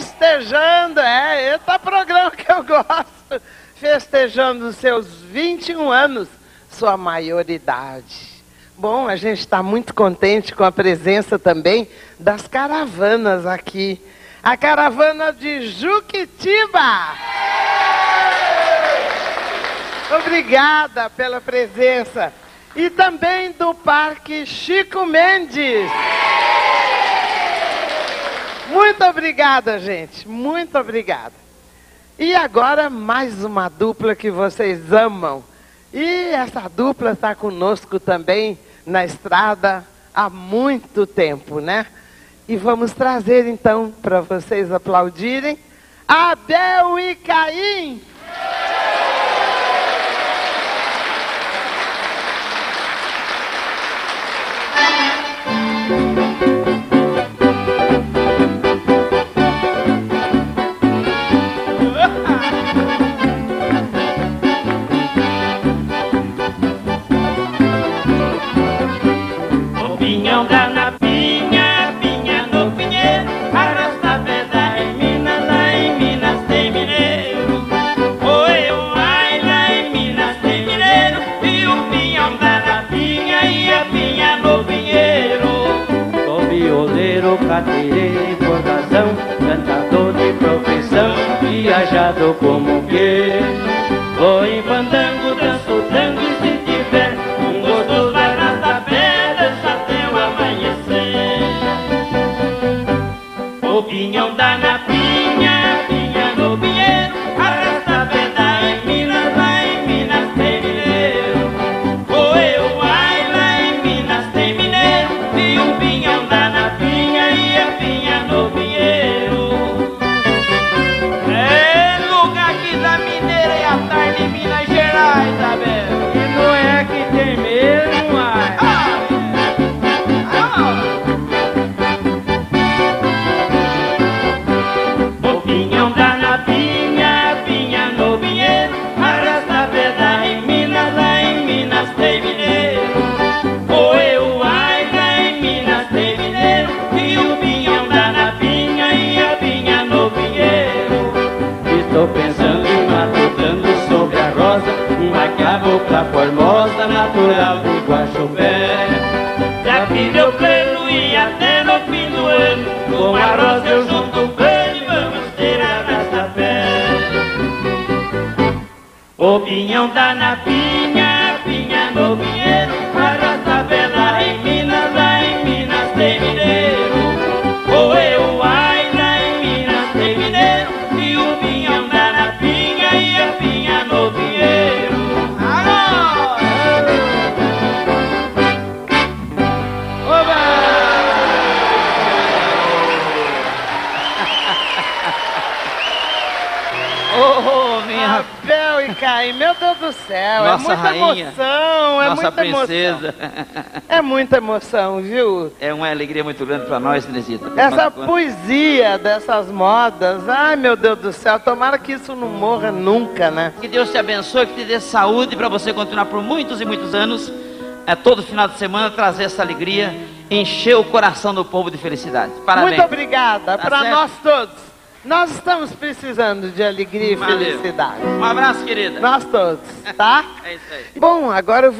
festejando, é, esse é programa que eu gosto, festejando os seus 21 anos, sua maioridade. Bom, a gente está muito contente com a presença também das caravanas aqui. A caravana de Juquitiba. Obrigada pela presença. E também do Parque Chico Mendes. Muito obrigada, gente. Muito obrigada. E agora mais uma dupla que vocês amam. E essa dupla está conosco também na estrada há muito tempo, né? E vamos trazer então para vocês aplaudirem Abel e Caim. Violeiro, cadeira, importação, cantador de profissão, viajado como queijo. Vou em fandango, cabocla formosa, natural do Guaxupé. Daqui meu plano e até no fim do ano, com a rosa eu junto o e vamos tirar nessa fé. O pinhão dá na pinha, pinha no Abel e Caim, meu Deus do céu, Nossa é muita rainha, emoção, é nossa muita princesa. emoção. É muita emoção, viu? É uma alegria muito grande para nós, Teresita. Essa poesia dessas modas, ai meu Deus do céu, tomara que isso não morra nunca, né? Que Deus te abençoe, que te dê saúde para você continuar por muitos e muitos anos, é, todo final de semana, trazer essa alegria, encher o coração do povo de felicidade. Parabéns. Muito obrigada Tá para nós todos. Nós estamos precisando de alegria e Valeu. felicidade. Um abraço, querida. Nós todos, tá? É isso aí. Bom, agora eu